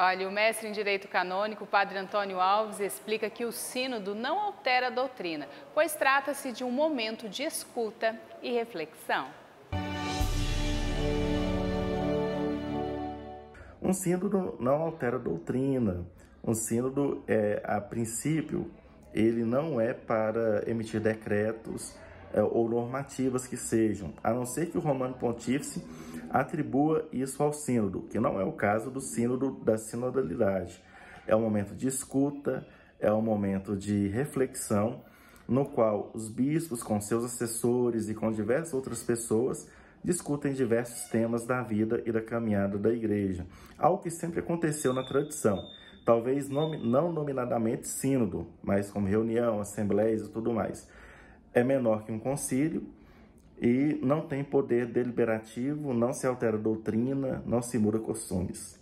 Olha, o mestre em Direito Canônico, Padre Antônio Alves, explica que o sínodo não altera a doutrina, pois trata-se de um momento de escuta e reflexão. Um sínodo não altera a doutrina. Um sínodo, é, a princípio, ele não é para emitir decretos ou normativas que sejam, a não ser que o Romano Pontífice atribua isso ao sínodo, que não é o caso do sínodo da sinodalidade. É um momento de escuta, é um momento de reflexão, no qual os bispos, com seus assessores e com diversas outras pessoas, discutem diversos temas da vida e da caminhada da igreja, algo que sempre aconteceu na tradição. Talvez não nominadamente sínodo, mas como reunião, assembleias e tudo mais. É menor que um concílio e não tem poder deliberativo, não se altera doutrina, não se muda costumes.